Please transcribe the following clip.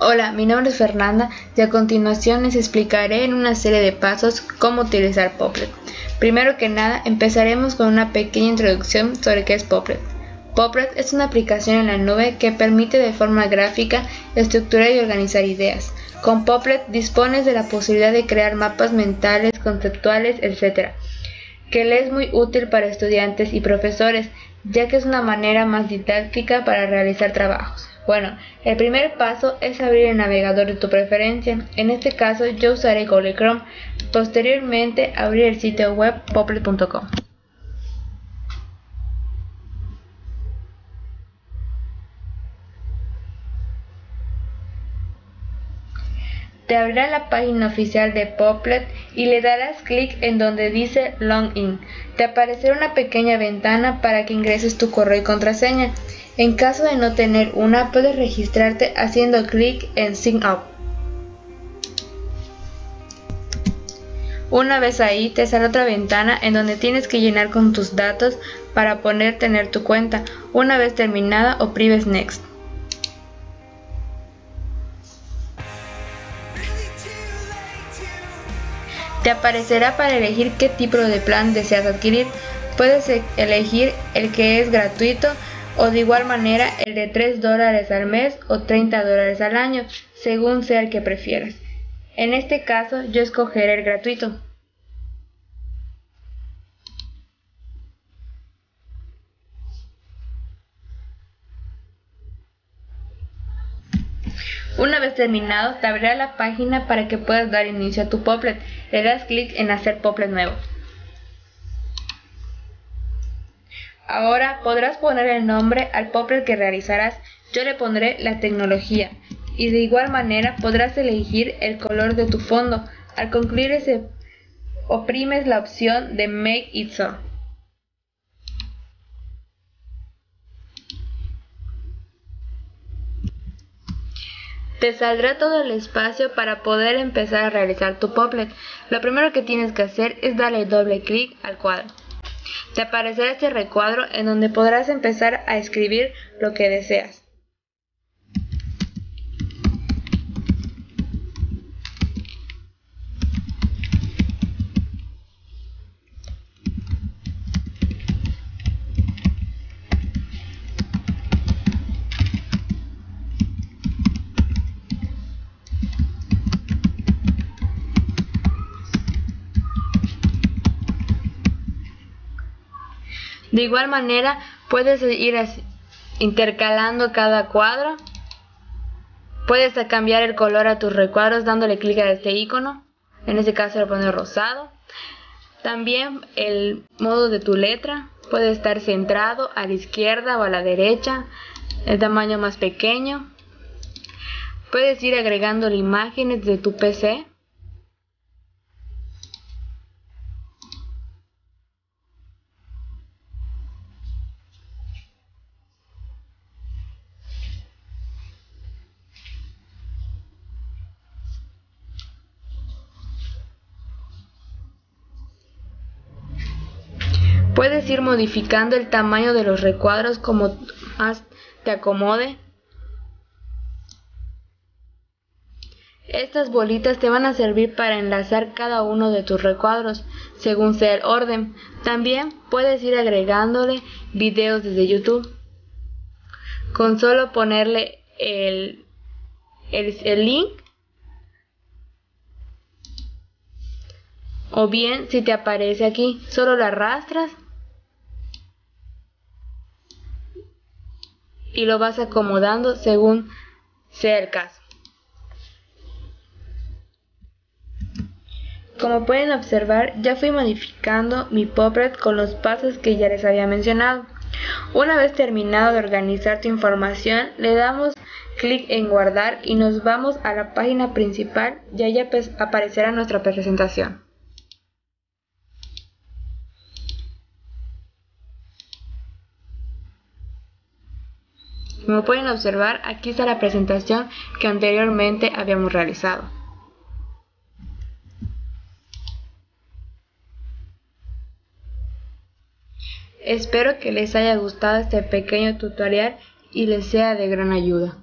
Hola, mi nombre es Fernanda y a continuación les explicaré en una serie de pasos cómo utilizar Poplet. Primero que nada, empezaremos con una pequeña introducción sobre qué es Poplet. Poplet es una aplicación en la nube que permite de forma gráfica estructurar y organizar ideas. Con Poplet dispones de la posibilidad de crear mapas mentales, conceptuales, etc., que le es muy útil para estudiantes y profesores, ya que es una manera más didáctica para realizar trabajos. Bueno, el primer paso es abrir el navegador de tu preferencia. En este caso yo usaré Google Chrome. Posteriormente abrir el sitio web poplet.com. Te abrirá la página oficial de Poplet y le darás clic en donde dice Login. Te aparecerá una pequeña ventana para que ingreses tu correo y contraseña. En caso de no tener una, puedes registrarte haciendo clic en Sign Up. Una vez ahí, te sale otra ventana en donde tienes que llenar con tus datos para poder tener tu cuenta. Una vez terminada, oprimes Next. Te aparecerá para elegir qué tipo de plan deseas adquirir. Puedes e-, elegir el que es gratuito o de igual manera el de 3 dólares al mes o 30 dólares al año, según sea el que prefieras. En este caso yo escogeré el gratuito. Una vez terminado, te abrirá la página para que puedas dar inicio a tu Poplet. Le das clic en hacer Poplet nuevo. Ahora podrás poner el nombre al poplet que realizarás. Yo le pondré la tecnología. Y de igual manera podrás elegir el color de tu fondo. Al concluir ese, oprimes la opción de Make It So. Te saldrá todo el espacio para poder empezar a realizar tu poplet. Lo primero que tienes que hacer es darle doble clic al cuadro. Te aparecerá este recuadro en donde podrás empezar a escribir lo que deseas. De igual manera, puedes ir intercalando cada cuadro. Puedes cambiar el color a tus recuadros dándole clic a este icono. En este caso lo pones rosado. También el modo de tu letra puede estar centrado a la izquierda o a la derecha, el tamaño más pequeño. Puedes ir agregando imágenes de tu PC Puedes ir modificando el tamaño de los recuadros como más te acomode. Estas bolitas te van a servir para enlazar cada uno de tus recuadros según sea el orden. También puedes ir agregándole videos desde YouTube. Con solo ponerle el, el, el link o bien si te aparece aquí solo lo arrastras y lo vas acomodando según sea el caso. Como pueden observar, ya fui modificando mi Popret con los pasos que ya les había mencionado. Una vez terminado de organizar tu información, le damos clic en guardar y nos vamos a la página principal y ahí aparecerá nuestra presentación. Como pueden observar, aquí está la presentación que anteriormente habíamos realizado. Espero que les haya gustado este pequeño tutorial y les sea de gran ayuda.